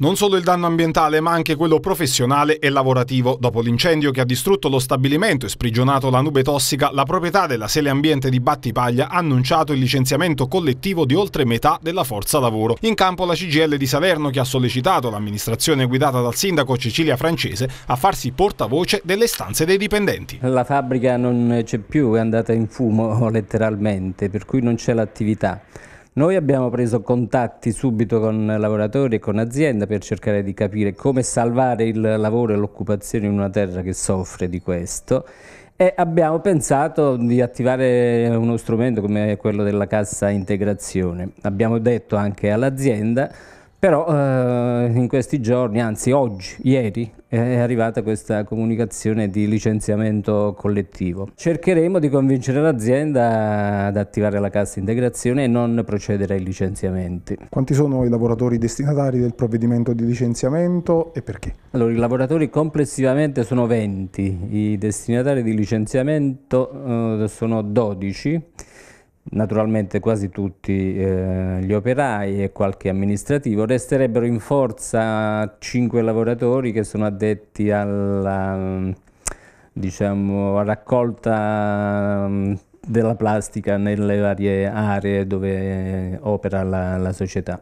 Non solo il danno ambientale, ma anche quello professionale e lavorativo. Dopo l'incendio che ha distrutto lo stabilimento e sprigionato la nube tossica, la proprietà della Sele Ambiente di Battipaglia ha annunciato il licenziamento collettivo di oltre metà della forza lavoro. In campo la CGL di Salerno che ha sollecitato l'amministrazione guidata dal sindaco Cecilia Francese a farsi portavoce delle stanze dei dipendenti. La fabbrica non c'è più, è andata in fumo letteralmente, per cui non c'è l'attività. Noi abbiamo preso contatti subito con lavoratori e con azienda per cercare di capire come salvare il lavoro e l'occupazione in una terra che soffre di questo e abbiamo pensato di attivare uno strumento come quello della cassa integrazione. Abbiamo detto anche all'azienda però eh, in questi giorni, anzi oggi, ieri, è arrivata questa comunicazione di licenziamento collettivo. Cercheremo di convincere l'azienda ad attivare la cassa integrazione e non procedere ai licenziamenti. Quanti sono i lavoratori destinatari del provvedimento di licenziamento e perché? Allora, i lavoratori complessivamente sono 20, i destinatari di licenziamento eh, sono 12 naturalmente quasi tutti eh, gli operai e qualche amministrativo, resterebbero in forza cinque lavoratori che sono addetti alla diciamo, raccolta mm, della plastica nelle varie aree dove opera la, la società.